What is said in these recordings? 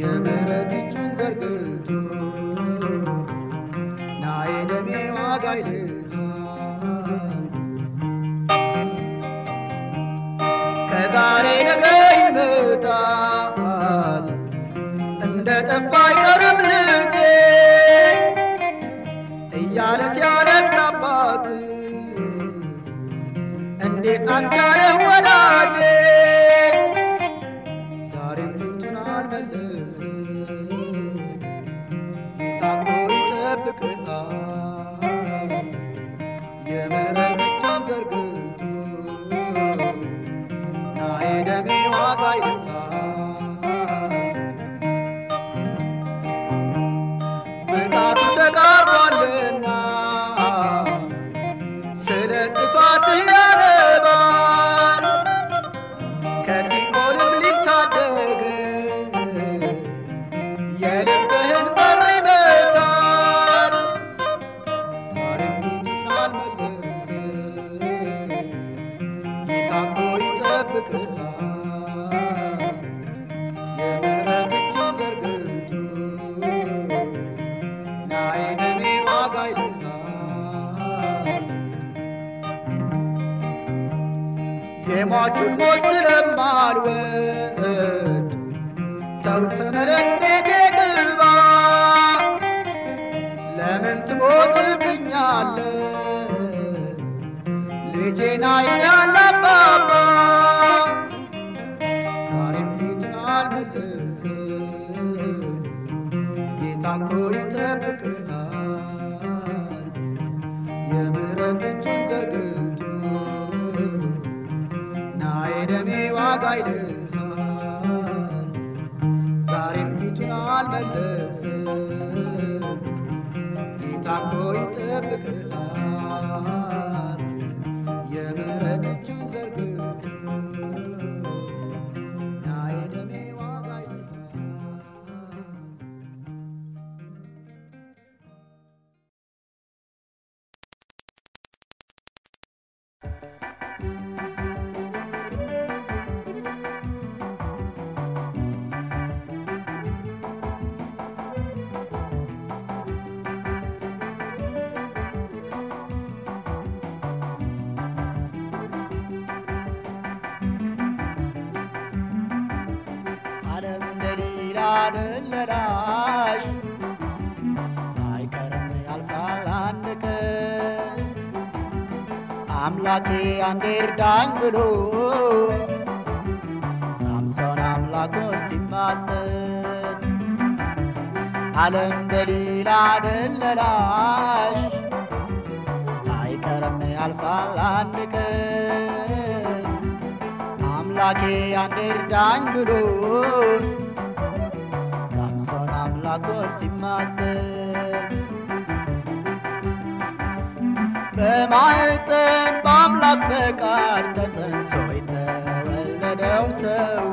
የምሕረት እጁን ዘርግቶ ና የደሜ ዋጋ ይልሃል ከዛሬ ነገ ይመጣል እንደ ጠፋ አይቀርም ልጄ እያለ ሲያለቅስ አባት። እንዴት አስቻለህ Naya. አምላኬ አንዴ እርዳኝ ብሎ ሳምሶን አምላኩን ሲማሰን ዓለም እንደሌላ ደለላሽ አይቀርም ያልፋል አንድ ቀን አምላኬ አንዴ እርዳኝ ብሎ ሳምሶን አምላኩን ሲማሰን በማህፀን በአምላክ ፈቃድ ተጸንሶ የተወለደው ሰው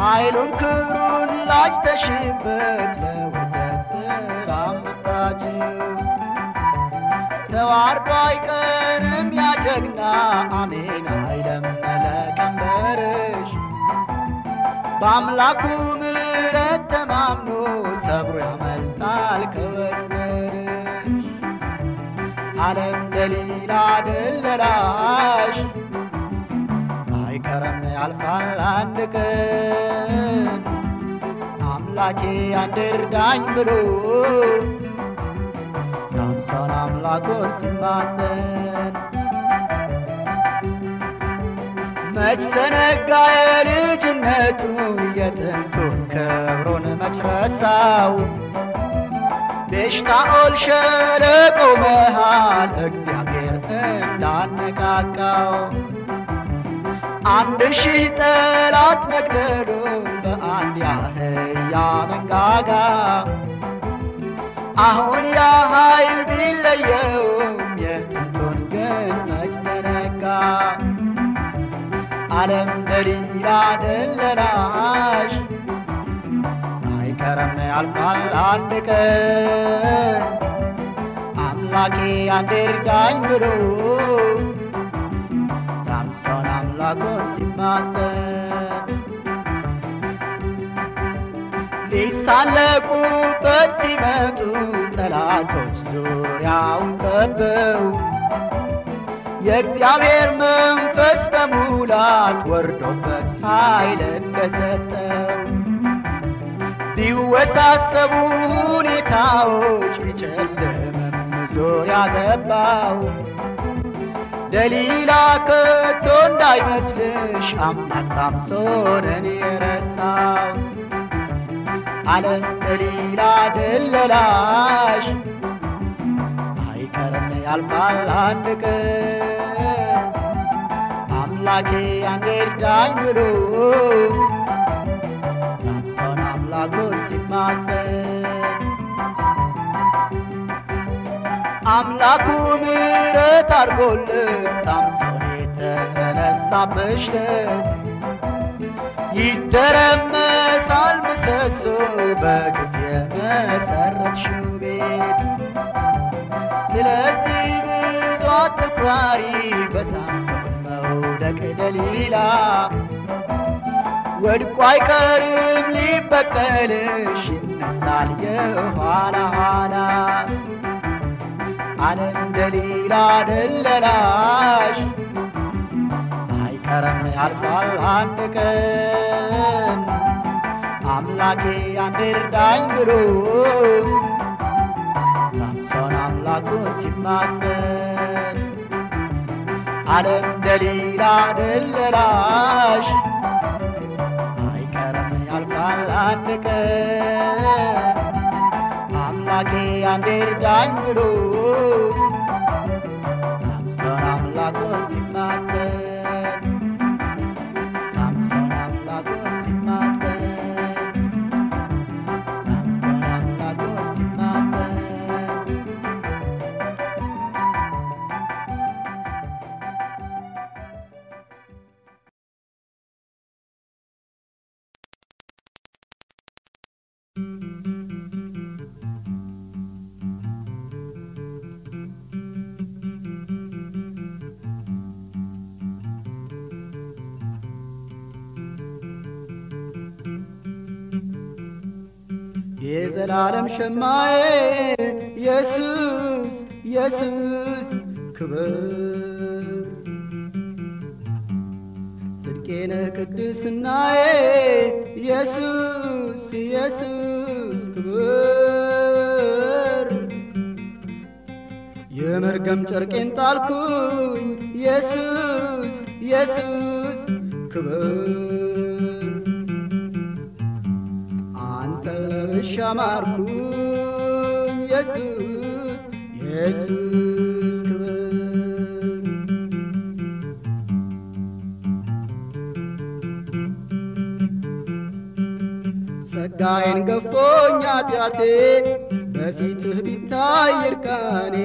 ኃይሉን ክብሩን ላጭተሽበት ለውርደት ስራ መታችው ተዋርዶ አይቀርም ያ ጀግና አሜን አይለመለ ቀንበርሽ በአምላኩ ምሕረት ተማምኖ ሰብሮ ያመልጣል ዓለም ደሊላ ደለላሽ አይቀርም ያልፋል አንድ ቀን አምላኬ አንድ እርዳኝ ብሎ። ሳምሶን አምላኩን ሲማሰን መች ዘነጋ የልጅነቱን የጥንቱን ክብሩን መች ረሳው ቤሽታኦል ሸለቆ መሃል እግዚአብሔር እንዳነቃቃው። አንድ ሺህ ጠላት መግደሉን በአንድ ያህያ መንጋጋ አሁን ያ ኃይል ቢለይ አላየውም የጥንቱን መች ዘነጋ ዓለም በሌላ ደለላሽ አይቀርም ያልፋል አንድ ቀን። አምላኬ አንዴ እርዳኝ ብሎ ሳምሶን አምላኩን ሲማጸን። ሊሳለቁበት ሲመጡ ጠላቶች ዙሪያውን ከበው። የእግዚአብሔር መንፈስ በሙላት ወርዶበት ኃይል እንደሰጠው ቢወሳሰቡ ሁኔታዎች ቢጨልምም ዙሪያ ገባው ደሊላ ከቶ እንዳይመስልሽ አምላክ ሳምሶንን የረሳው። ዓለም ደሊላ ደለላሽ አይቀርም ያልፋል አንድ ቀን። አምላኬ አንዴ እርዳኝ ብሎ ሳምሶን አምላኩን ሲማጸን አምላኩ ምሕረት አድርጎለት ሳምሶን የተነሳብሽ ለት ይደረመሳል ምሰሶ በግፍ የመሰረትሽው ቤት ስለዚህ ብዙ አትኩራሪ በሳምሶን መውደቅ ደሊላ ወድቆ አይቀርም ሊበቀልሽ ይነሳል የኋላ ኋላ ዓለም ደሊላ ደለላሽ አይቀርም ያልፋል አንድ ቀን አምላኬ አንዴ እርዳኝ ብሎ ሳምሶን አምላኩን ሲማጸን ዓለም ደሊላ ደለላሽ አይቀርም ያልፋል አንድ ቀን አምላኬ አንዴ እርዳኝ ብሎ ሳምሶን አምላኩን ሲማጸን የዘላለም ሸማዬ ኢየሱስ ኢየሱስ ክብር። ጽድቄነ ቅድስናዬ ኢየሱስ ኢየሱስ ክብር። የመርገም ጨርቄን ጣልኩኝ ኢየሱስ ኢየሱስ ክብር ለብሻ ማርኩኝ ኢየሱስ ኢየሱስ ክብር ጸጋዬን ገፎኝ ኃጢአቴ በፊትህ ቢታይ እርቃኔ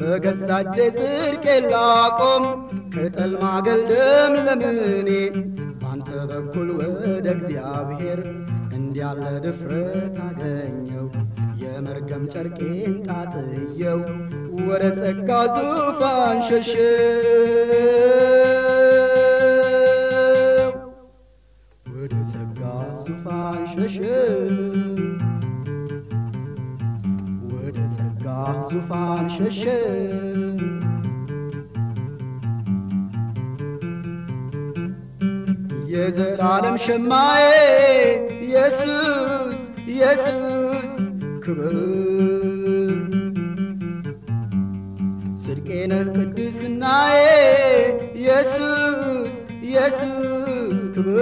በገዛ እጄ ጽድቄን ላቆም ቅጠል ማገልደም ለምኔ እንዲያለ ድፍረት አገኘው የመርገም ጨርቄን ጣጥየው ወደ ጸጋ ዙፋን ሸሸው ክብር።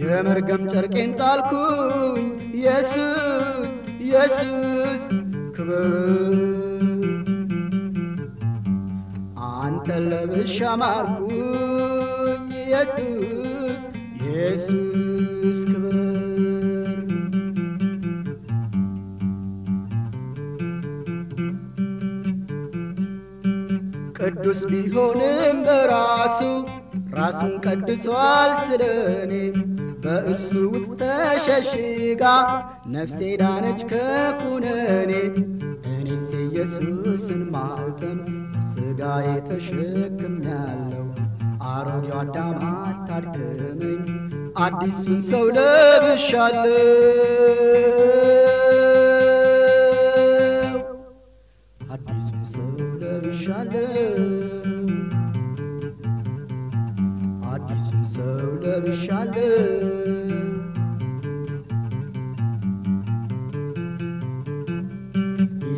የመርገም ጨርቄን ጣልኩኝ። ኢየሱስ ኢየሱስ ክብር። አንተን ለብሻ ማርኩኝ። ኢየሱስ ኢየሱስ ክብር ቅዱስ ቢሆንም በራሱ ራሱን ቀድሷል ስለ እኔ በእርሱ ውስጥ ተሸሽጋ ነፍሴ ዳነች ከኩነኔ። እኔስ ኢየሱስን ማኅተም ሥጋዬ ተሸክም ያለው አሮጌው አዳም አታድክመኝ አዲሱን ሰው ለብሻለሁ ሰው ለብሻለሁ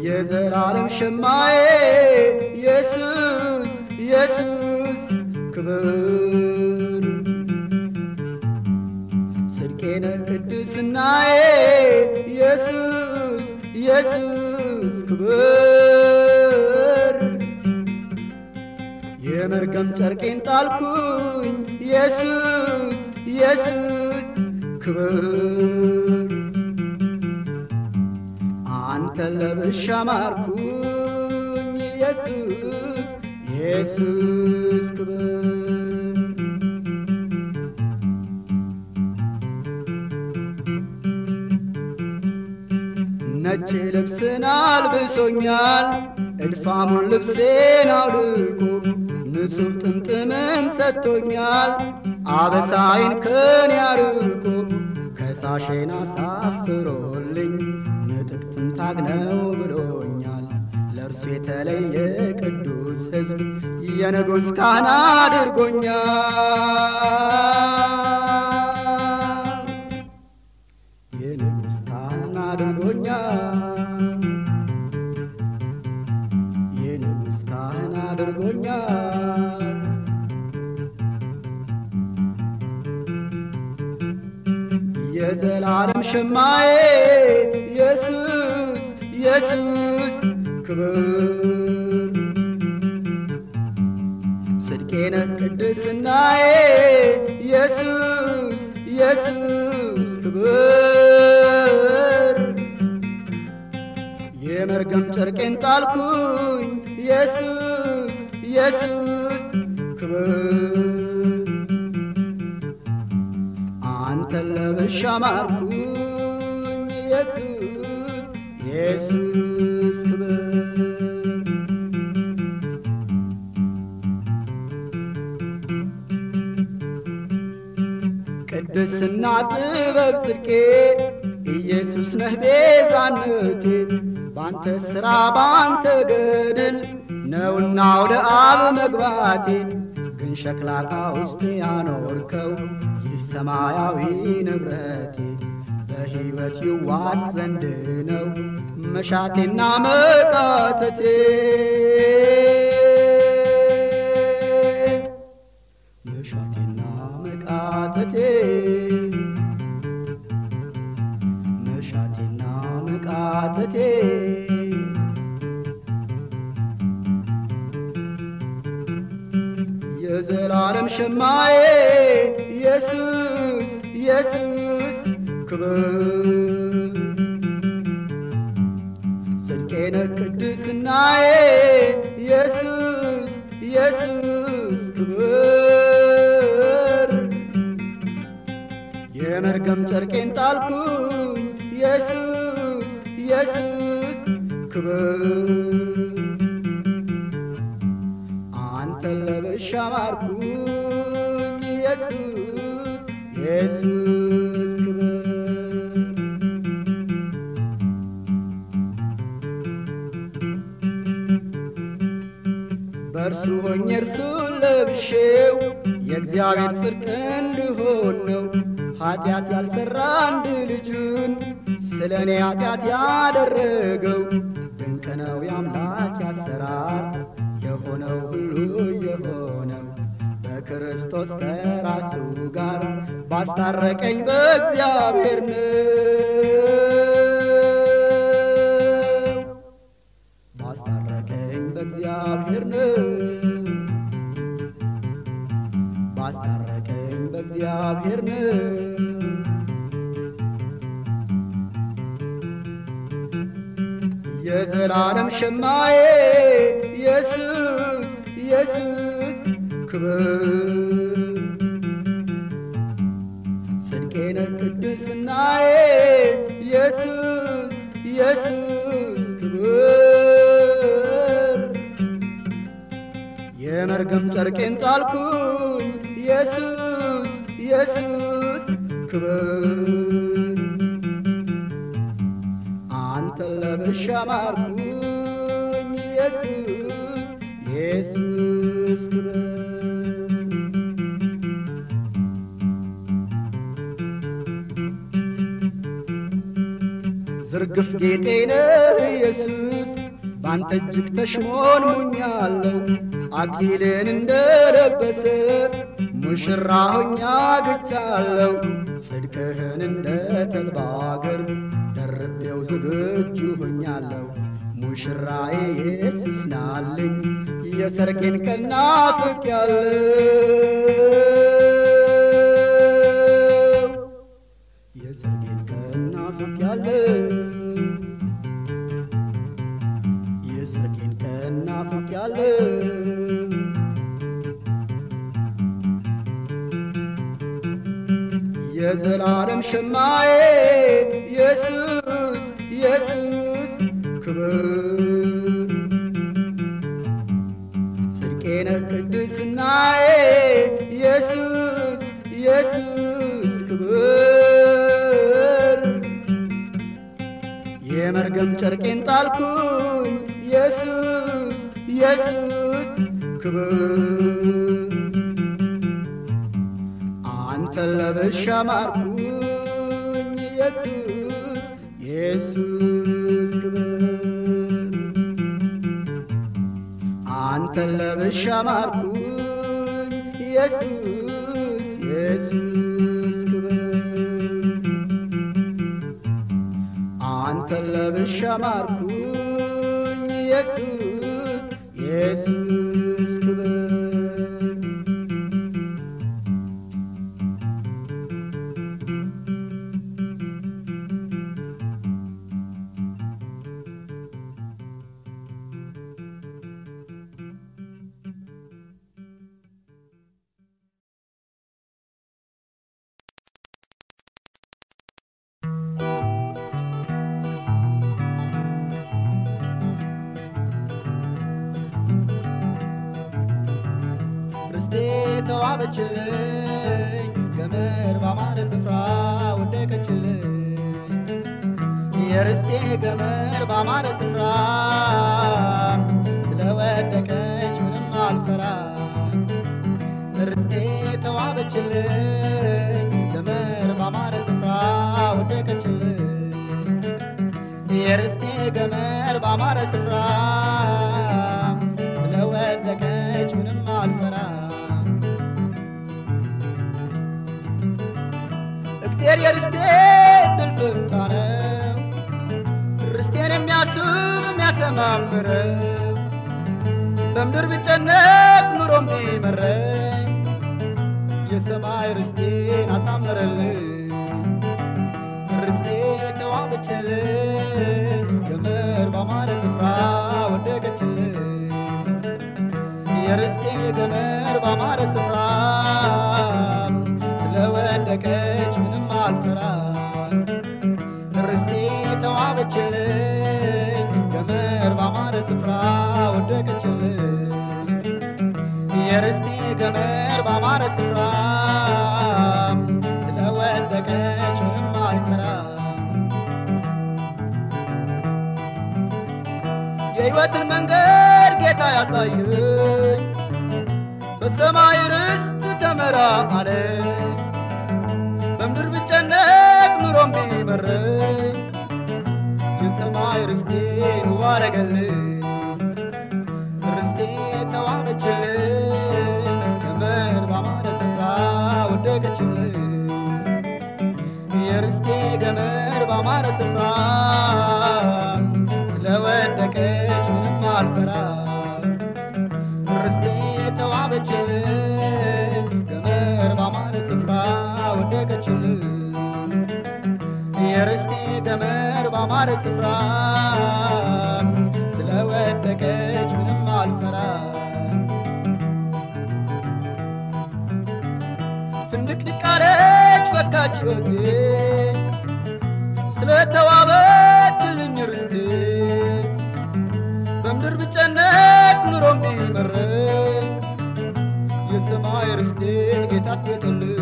የዘላለም ሸማዬ ኢየሱስ ኢየሱስ ክብር። ጽድቄነ ቅድስናዬ ኢየሱስ ኢየሱስ ክብር። የመርገም ጨርቄን ጣልኩኝ ኢየሱስ ኢየሱስ ክብር አንተን ለብሻ ማርኩኝ ኢየሱስ ኢየሱስ ክብር ነጭ ልብስን አልብሶኛል እድፋሙን ልብሴን አውልቆ ንጹሕ ጥምጥምም ሰጥቶኛል። አበሳይን ከኔ አርቆ ከሳሼን አሳፍሮልኝ ንጥቅ ትንታግ ነው ብሎኛል። ለእርሱ የተለየ ቅዱስ ሕዝብ የንጉሥ ካህን አድርጎኛል የዘላለም ሸማዬ ኢየሱስ ኢየሱስ ክብር። ጽድቄነ ቅድስናዬ ኢየሱስ ኢየሱስ ክብር። የመርገም ጨርቄን ጣልኩኝ ኢየሱስ ኢየሱስ ክብር። አንተን ለብሻ ማርኩኝ ኢየሱስ ኢየሱስ ክብር። ቅድስና ጥበብ ጽድቄ ኢየሱስ ነህ ቤዛነቴ። ባንተ ሥራ ባንተ ገድል ነውና ወደ አብ መግባቴ። ግን ሸክላ ዕቃ ውስጥ ያኖርከው ይህ ሰማያዊ ንብረቴ በሕይወት ይዋጥ ዘንድ ነው መሻቴና መቃተቴ ጨርቄን ኢየሱስ ክብር። ጽድቄነ ቅድስናዬ ኢየሱስ ኢየሱስ ክብር። የመርገም ጨርቄን ጣልኩኝ ኢየሱስ ኢየሱስ ክብር። አንተን ለብሻ ማርኩኝ ዝርግፍ ጌጤ ነህ ኢየሱስ። ባንተ እጅግ ተሽሞንሙኛለሁ አክሊልን እንደለበሰ ሙሽራ ሆኛ ግቻለሁ ጽድቅህን እንደ ተልባ እግር ደርቤው ዝግጁ ሆኛለሁ። ሙሽራዬ ኢየሱስ ናልኝ የሰርጌን ቀን ናፍቄያለሁ የዘላለም ሸማዬ ኢየሱስ ኢየሱስ ክብር። ጽድቄነ ቅድስናዬ ኢየሱስ ኢየሱስ ክብር። የመርገም ጨርቄን ጣልኩኝ ኢየሱስ ኢየሱስ ክብር። አንተን ለብሻ ማርኩኝ ኢየሱስ ኢየሱስ ክብር አንተን ለብሻ ማርኩኝ ኢየሱስ ኢየሱስ ክብር አንተን ለብሻ ማርኩኝ ኢየሱስ ኢየሱስ ተዋበችልኝ ገመድ ባማረ ስፍራ ወደቀችልኝ የርስቴ ገመድ ባማረ ስፍራ ስለወደቀች ምንም አልፈራ ርስቴ ተዋበችልኝ ገመድ ባማረ ስፍራ ወደቀችልኝ የርስቴ ገመድ ባማረ ስፍራ ስለወደቀች የሕይወትን መንገድ ጌታ ያሳየኝ። በሰማይ ርስት ተመራ አለ። በምድር ብጨነቅ ኑሮም ቢመረኝ የሰማይ ርስቴን ውብ አረገልኝ ርስቴ ተዋበችልኝ ገመድ ባማረ ስፍራ ወደቀችልኝ። የርስቴ ገመድ ባማረ ስፍራ እንዳልፈራ ርስቴ ተዋበችልኝ፣ ገመድ ባማረ ስፍራ ወደቀችልኝ። የርስቴ ገመድ ባማረ ስፍራ ስለወደቀች ምንም አልፈራ ፍንድቅድቅ አለች በካች ስለተዋበ ቢመረቅ የሰማይ ርስቴን ጌታ አስጌጠልኝ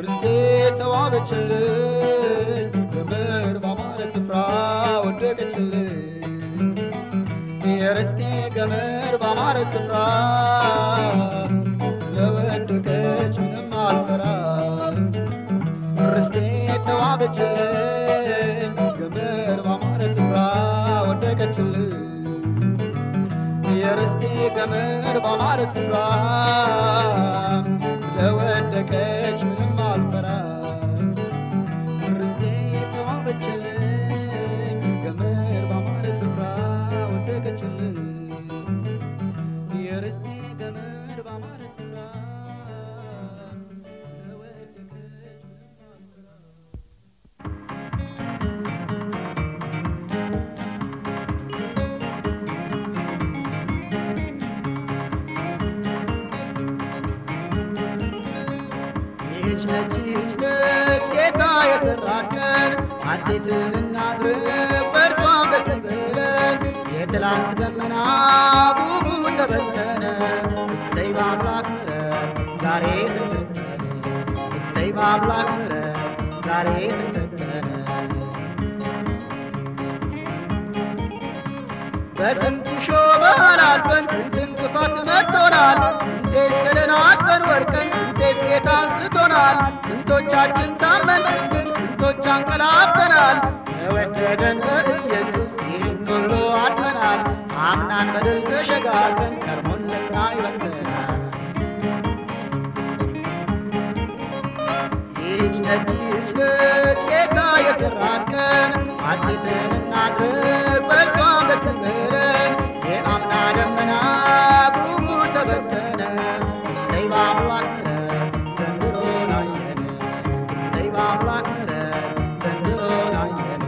ርስቴ ተዋበችልኝ ገመር ባማረ ስፍራ ወደቀችልኝ። የርስቴ ገመር ባማረ ስፍራ ስለወደቀች ምንም አልፈራ ርስቴ ተዋበችልኝ ገመር ባማረ ስፍራ ወደቀችልኝ የርስቴ ገመር ባማረ ስፍራ። ስለወደቀች ምንም አልፈራ ሐሴትን እናድርግ በእርሷም ደስ ይበለን የትላንት ደመና ጉሙ ተበተነ። እሰይ በአምላክ ምሕረት ዛሬ ተሰጠነ እሰይ በአምላክ ምሕረት ዛሬ ተሰጠነ በስንት ሾህ መሃል እንቅፋት መጥቶናል ስንቴስ ተደናቅፈን ወድቀን ስንቴስ ጌታ አንስቶናል ስንቶቻችን ታመን ስንድን ስንቶች አንቀላፍተናል በወደደን በኢየሱስ ይህን ሁሉ አልፈናል አምናን በድል ተሸጋግረን ከርሞን ልናይ በቅተናል ይህች ነች ይህች ነች ጌታ የሰራት ቀን ሐሴትን እናድርግ በእርሷም ደስ ይበለን የአምና ደመና ጉሙ ተበተነ እሰይ በአምላክ ምሕረት ዘንድሮን አየን።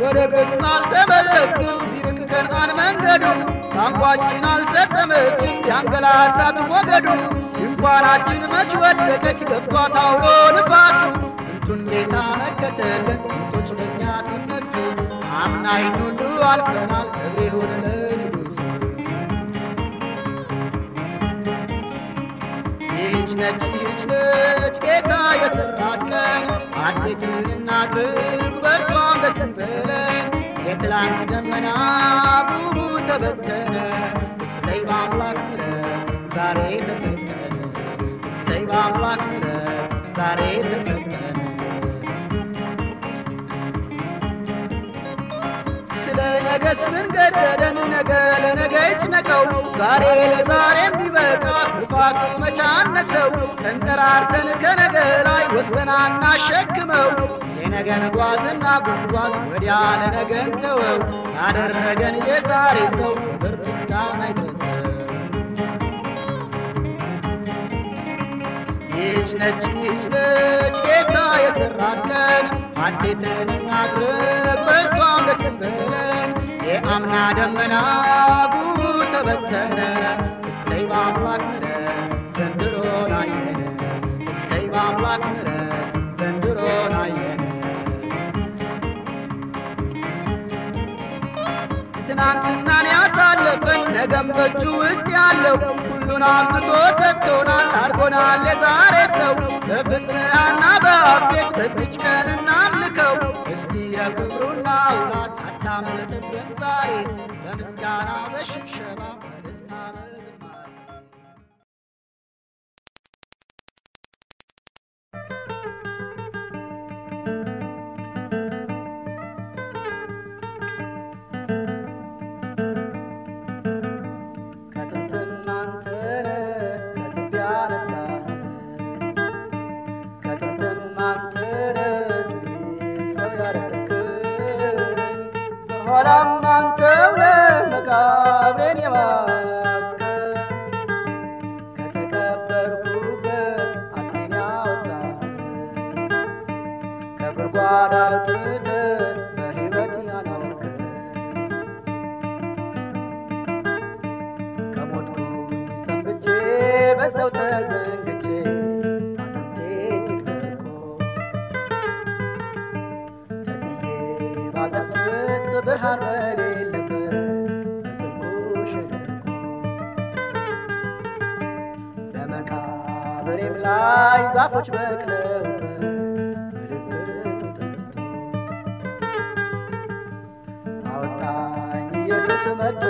ወደ ግብፅ አልተመለስንም ቢርቅ ከነአን መንገዱ። ታንኳችን አልሰጠመችም ቢያንገላታት ሞገዱ። ድንኳናችን መች ወደቀች ገፍቷት አውሎ ንፋሱ። ስንቱን ጌታ መከተልን ስንቶች በእኛ ሲነሱ። አምናይን ሁሉ አልፈናል ክብር ይሁን ለንጉሥ ይህች ነች ይህች ነች ጌታ የሰራት ቀን ሐሴትን እናድርግ በእርሷም ደስ ይበለን የትላንት ደመና ጉሙ ተበተነ። እሰይ በአምላክ ምሕረት ዛሬ ተሰጠነ እሰይ በአምላክ ምሕረት ዛሬ ተሰጠነ ነገስ ምን ገደደን ነገ ለነገ ይጭነቀው ዛሬ ለዛሬም ቢበቃ ክፋቱ መቻነሰው ተንጠራርተን ከነገ ላይ ወስደና እናሸክመው የነገን ጓዝና ጉዝጓዝ ወዲያ ለነገን ተወው ያደረገን የዛሬ ሰው ክብር ምስጋና ይድረሰው። ይህች ነች ይህች ነች ጌታ የሰራት ቀን ሐሴትን እናድርግ በእርሷም ደስ የአምና ደመና ጉሙ ተበተነ እሰይ በአምላክ ምሕረት ዘንድሮን አየን እሰይ በአምላክ ምሕረት ዘንድሮን አየን ትናንትናን ያሳለፈን ነገም በእጁ ውስጥ ያለው ሁሉን አብዝቶ ሰጥቶናል አድርጎናል የዛሬ ሰው በፍስሐና በሐሴት በዚች ቀን relationship. ዛፎች በቅለው ምልክቱ አወጣኝ ኢየሱስ መጥቶ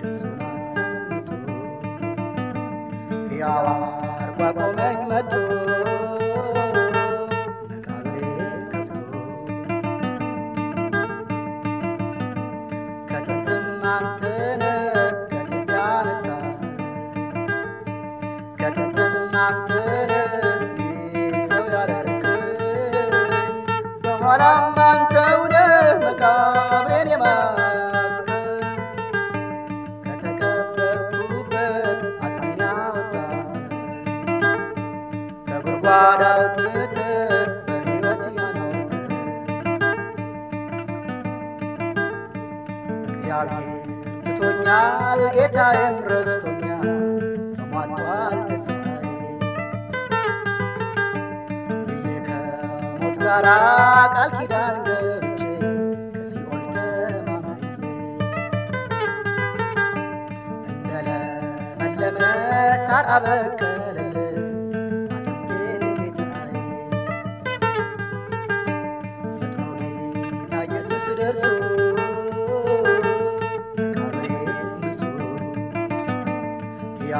ድምፁን አሰምቶ ሕያው መጥቶ ኋላም አንተው ነህ መቃብሬን የማስከር ከተቀበርኩበት አስሜን ያወጣህ ከጉድጓድ አውጥተህ በሕይወት ያኖርህ። እግዚአብሔር ትቶኛል ጌታዬም ረስቶኛል። ጋራ ቃል ኪዳን ገብቼ ከሲኦል ተማምኜ እንደለመለመ ሳር አበቀለልኝ አጥንቴን ጌታዬ። ፈጥኖ ጌታ ኢየሱስ ደርሶ መቃብሬን ብዙ ያ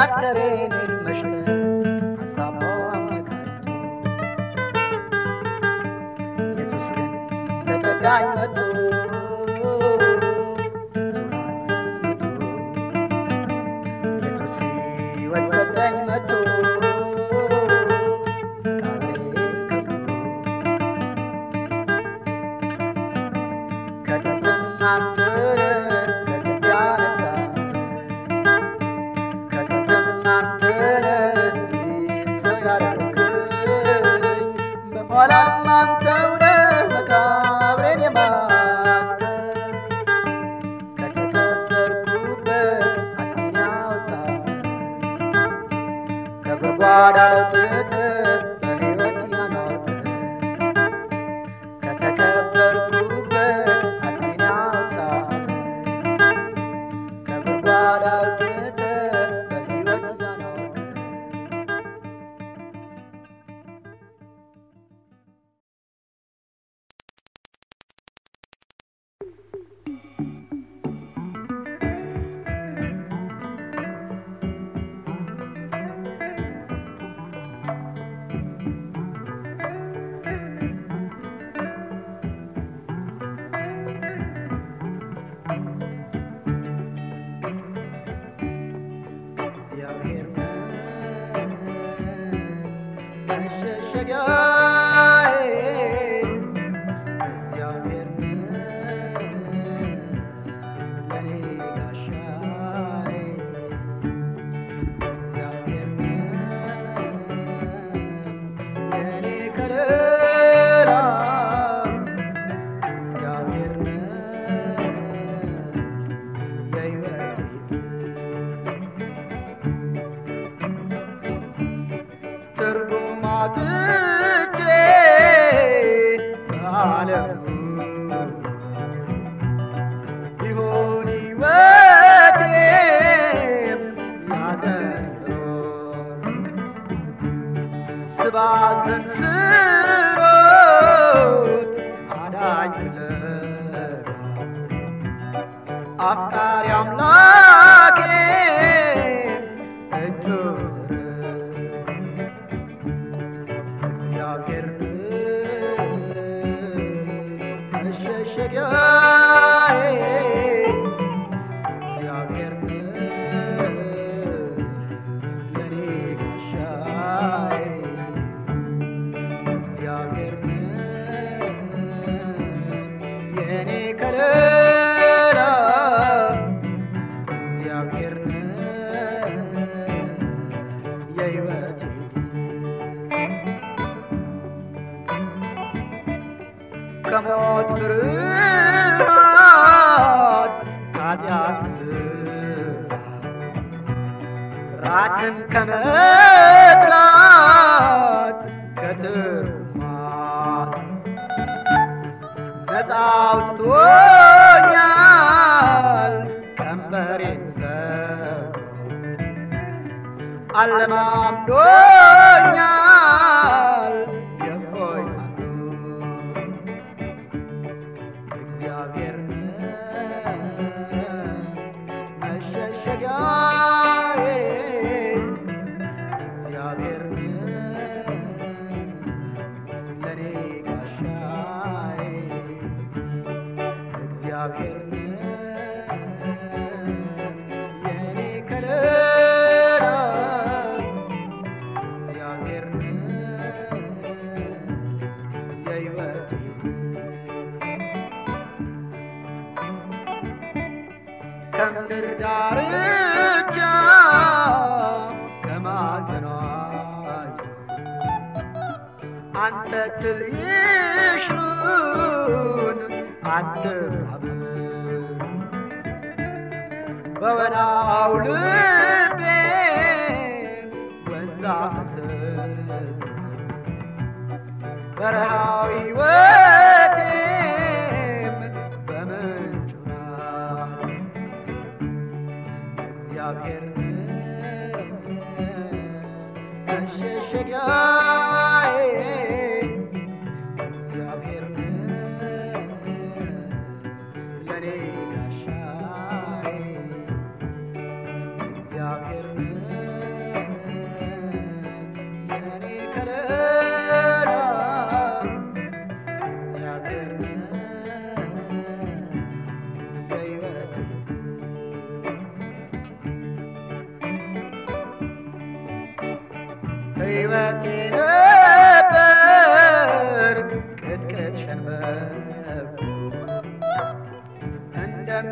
عسكرين المشتت عصابهم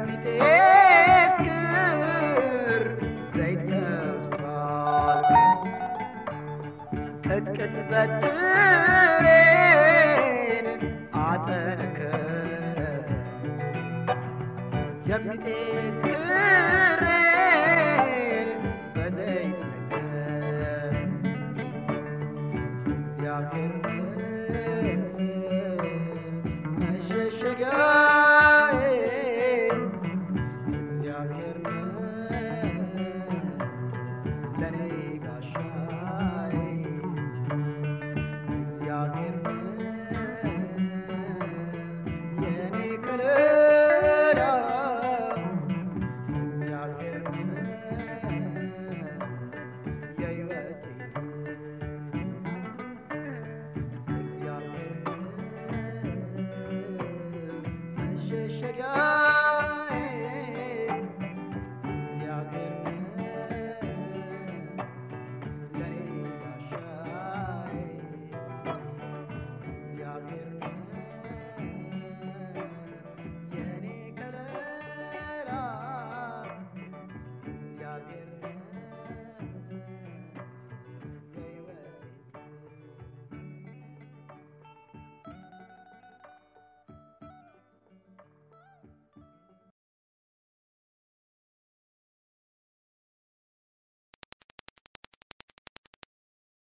ከፊቴ ዘይት ፈስቷል። ቅጥቅጥ በትሬን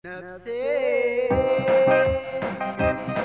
Nafsi. Nafsi.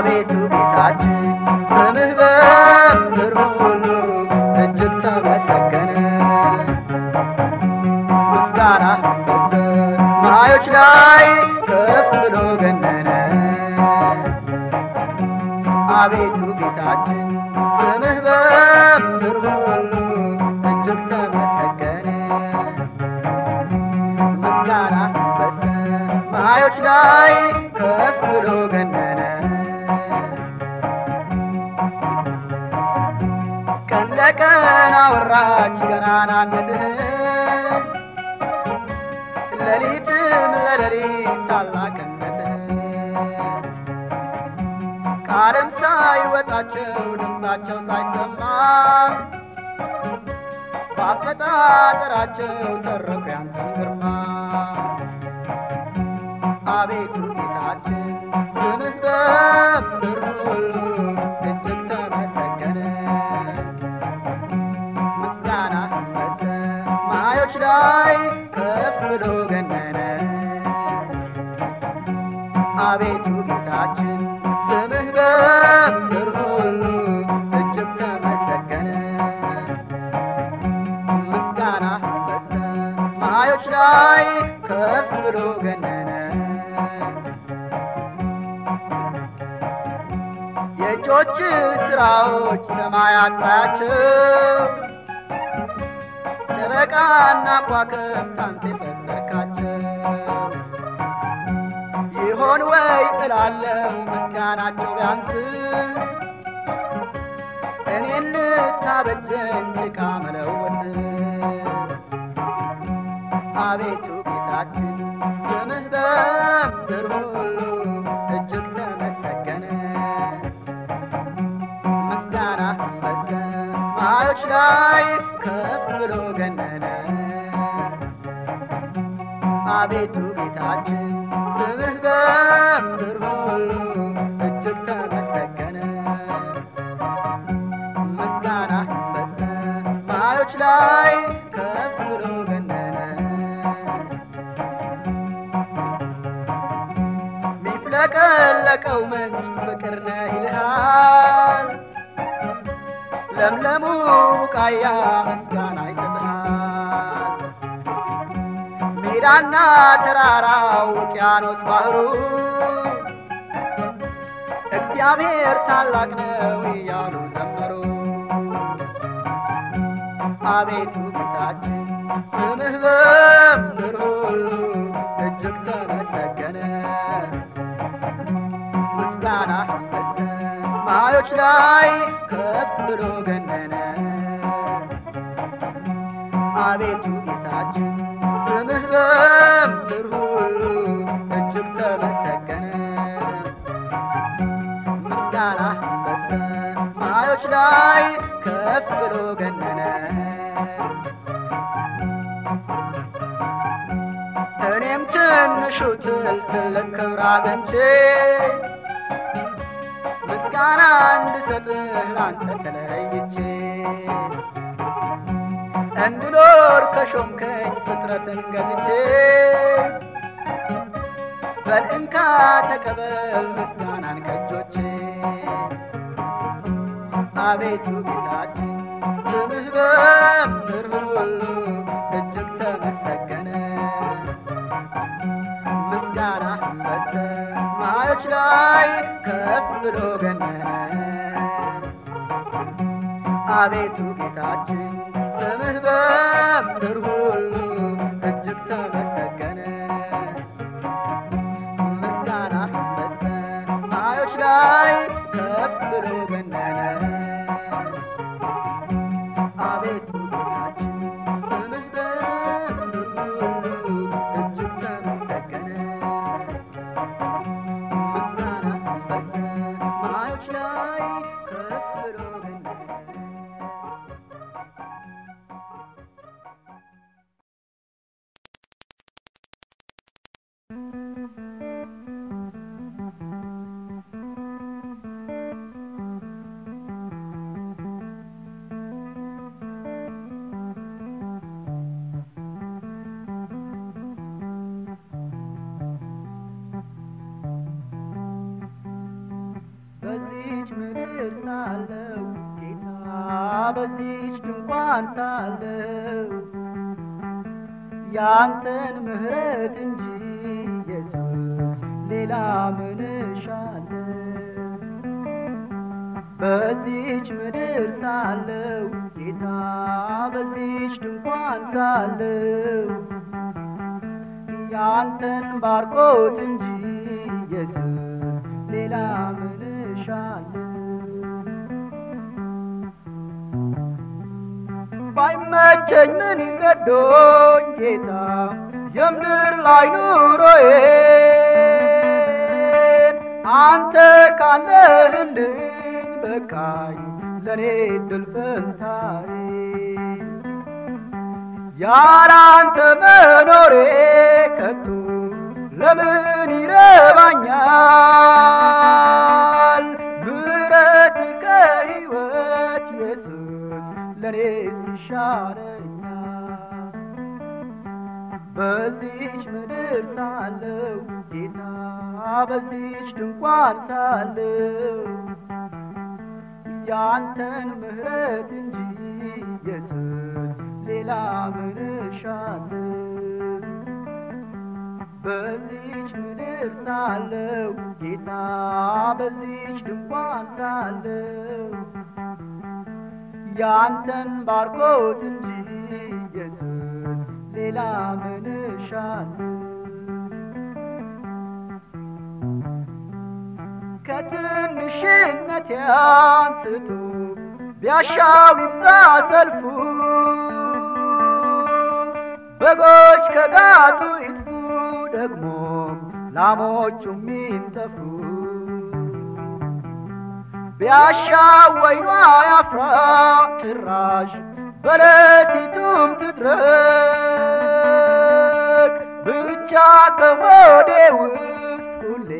যাবে ከዓለም ሳይወጣቸው ድምፃቸው ሳይሰማ በአፈጣጠራቸው ተረኩ ያንተን ግርማ። አቤቱ ጌታችን ስምህ በምድር ሁሉ እጅግ ተመሰገነ። ምስጋና በሰማዮች ላይ ከፍ ብሎ ገነነ። አቤቱ ጌታችን ገነነ። የእጆች ስራዎች ሰማያት ሳያቸው ጨረቃና ኳክብት አንተ የፈጠርካቸው። ይሆን ወይ እላለሁ ምስጋናቸው ቢያንስ? እኔን ልታበጀን ጭቃ መለወስን ላይ ከፍ ብሎ ገነነ። አቤቱ ጌታችን ስምህ በምድር ሁሉ እጅግ ተመሰገነ። ምስጋና በሰማዮች ላይ ሚፍለቀለቀው ምንጭ ፍቅር ነህ ይልሃል። ለምለሙ ቡቃያ ምስጋና ይሰጥሃል። ሜዳና ተራራው ውቅያኖስ ባህሩ እግዚአብሔር ታላቅ ነው እያሉ ዘመሩ። አቤቱ ጌታችን ስምህ በምድር ሁሉ እጅግ ተመሰገነ። ምስጋና በሰማዮች ላይ ከፍ ብሎ ገነነ። አቤቱ ጌታችን ስምህ በምድር ሁሉ እጅግ ተመሰገነ። ምስጋና በሰማዮች ላይ ከፍ ብሎ ገነነ። እኔም ትንሹ ትል ትልቅ ክብር አግኝቼ ምስጋና እንድሰጥህ ላንተ ተለይቼ እንድኖር ከሾምከኝ ፍጥረትን ገዝቼ በልእንካ ተቀበል ምስጋናን ከእጆቼ። አቤቱ ጌታችን ስምህ በምድር ሁሉ በሰማዮች ላይ ከፍ ብሎ ገነነ። አቤቱ ጌታችን ስምህ በምድር ሁሉ እጅግ ተመሰገነ። ምስጋና በሰማዮች ላይ ከፍ ብሎ ገነነ። አቤቱ ጌታችን ስምህ በምድር ሁሉ ላይ ኑሮዬን አንተ ካለህልኝ በቃኝ ለእኔ ድል ፈንታዬ ያለ አንተ መኖሬ ከቶ ለምን ይረባኛል? ምሕረት ከሕይወት ኢየሱስ ለእኔ ሲሻለኛል። በዚች ምድር ሳለው ጌታ በዚች ድንኳን ሳለው ያንተን ምሕረት እንጂ ኢየሱስ ሌላ ምን እሻለሁ? በዚች ምድር ሳለው ጌታ በዚች ድንኳን ሳለው ያንተን ባርኮት እንጂ ኢየሱስ ሌላ ምን እሻለሁ? ከትንሽነት ያንስቶ ቢያሻው ይብዛ ሰልፉ በጎች ከጋጡ ይጥፉ ደግሞ ላሞቹም ይንጠፉ ቢያሻው ወይኗ ያፍራ ጭራሽ በለሲቱም ትድረቅ ብቻ ከሆዴ ውስጥ ሁሌ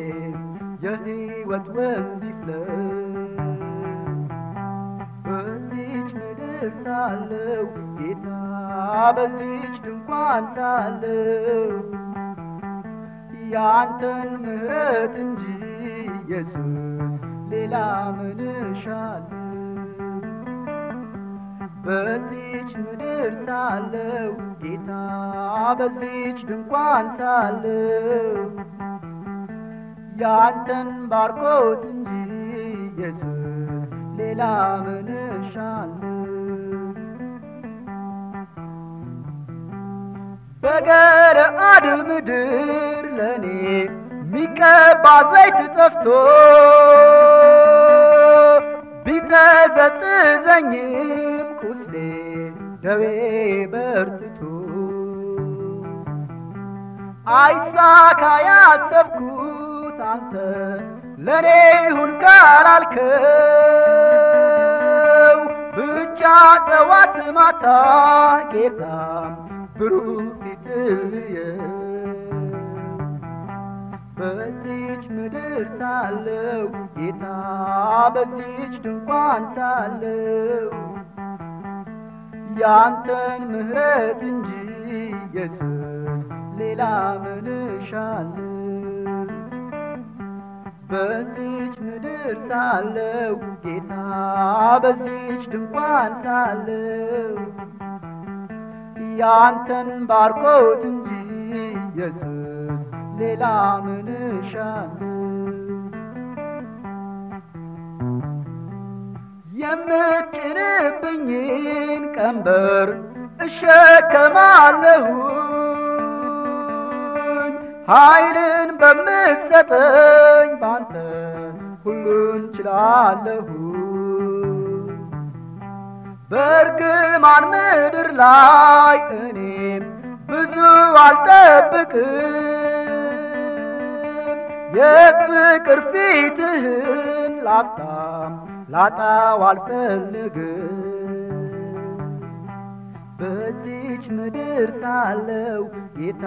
የሕይወት ወንዝ ይፍለቅ በዚች ምድር ሳለው ጌታ በዚች ድንኳን ሳለው ያንተን ምሕረት እንጂ ኢየሱስ ሌላ ምን እሻለሁ? በዚች ምድር ሳለው ጌታ በዚች ድንኳን ሳለው ያንተን ባርኮት እንጂ ኢየሱስ ሌላ ምን እሻለሁ? በገለአድ ምድር ለእኔ ሚቀባ ዘይት ጠፍቶ ቢጠዘጥዘኝም ቁስሌ ደዌ በርትቶ አይሳካ ያሰብኩት አንተ ለእኔ ይሁን ካላልከው ብቻ ጠዋት ማታ ጌታም ብሩህ ፊትልየ በዚች ምድር ሳለው ጌታ በዚች ድንኳን ሳለው ያንተን ምሕረት እንጂ ኢየሱስ ሌላ ምን እሻለሁ? በዚች ምድር ሳለው ጌታ በዚች ድንኳን ሳለው ያንተን ባርኮት እንጂ ኢየሱስ ሌላ ምን እሻለሁ? የምትጭንብኝን ቀንበር እሸከማለሁኝ ኃይልን በምትሰጠኝ ባንተ ሁሉን ችላለሁ። በእርግማን ምድር ላይ እኔም ብዙ አልጠብቅም የፍቅር ፊትህን ላፍታም ላጣው አልፈልግም በዚች ምድር ሳለው ጌታ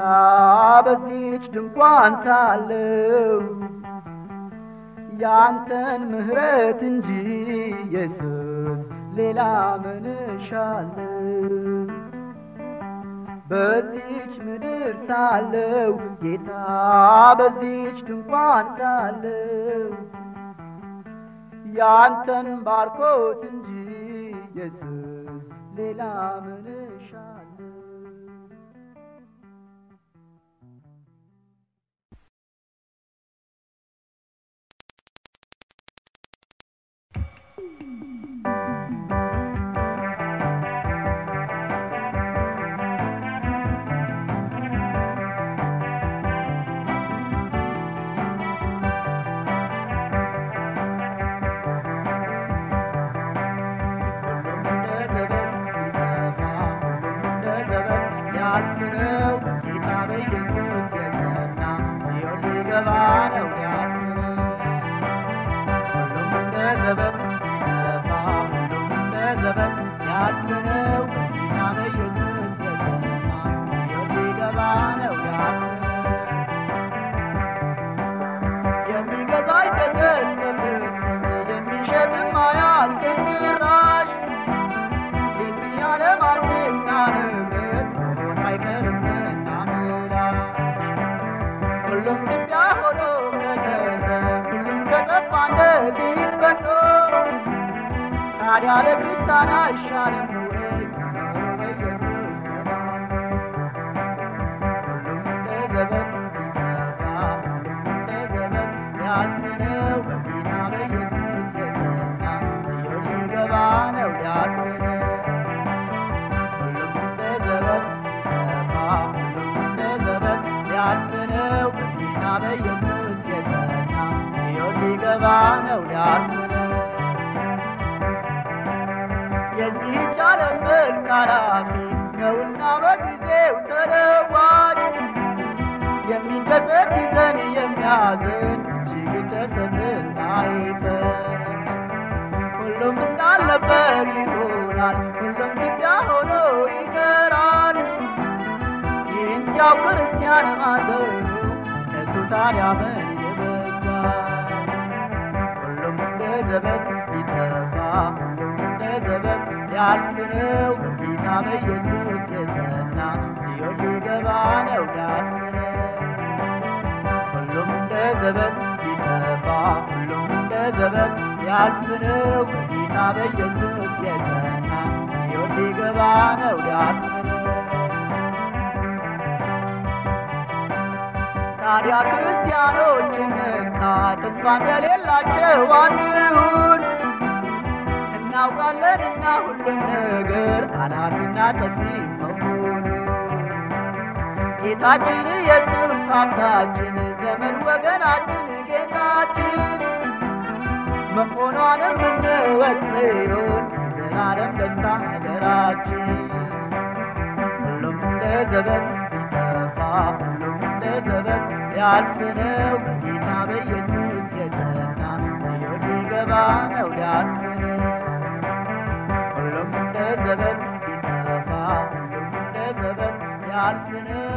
በዚች ድንኳን ሳለው ያንተን ምሕረት እንጂ ኢየሱስ ሌላ ምን እሻለሁ? በዚች ምድር ሳለው ጌታ በዚች ድንኳን ሳለው። ያንተን ባርኮት እንጂ ኢየሱስ ሌላ ምን በኢየሱስ የጸና ሲኦል ሊገባ ነው ነው የዚህች ዓለም መልክ ነውና በጊዜው ተለዋጭ የሚደሰት ይዘን የሚያዝን እጅግ ይደሰትና ይፈር ሁሉም እንዳልነበር ይሆናል ሁሉም ትቢያ ሆኖ ይቀራል ይህን ሲያው ክርስቲያን ማዘኑ ታዲያ ምን ይበጃል ሁሉም እንደ ዘበት ሊጠፋ ሁሉም እንደ ዘበት ሊያልፍ ነው በጌታ በኢየሱስ የጸና ሲኦል ሊገባ ነው ነው ሁሉም እንደ ዘበት ሊጠፋ ሁሉም እንደ ዘበት ሊያልፍ በጌታ በኢየሱስ የጸና ሲኦል ሊገባ ነው ሊያልፍ ታዲያ ክርስቲያኖች እንንቃ፣ ተስፋ እንደሌላቸው አንሁን። እናውቃለንና ሁሉም ነገር አላፊና ጠፊ መሆኑ ጌታችን ኢየሱስ ሀብታችን፣ ዘመድ ወገናችን፣ ጌታችን መሆኗንም እንወቅ ጽዮን የዘላለም ደስታ ሀገራችን ሁሉም እንደ ዘበት ሊጠፋ ሁሉም እንደ ዘበት ሊያልፍ ነው በጌታ በኢየሱስ የጸና ሲኦል ሊገባ ነው ነው ሁሉም እንደ ዘበት ሊጠፋ ሁሉም እንደ ዘበት ሊያልፍ ነው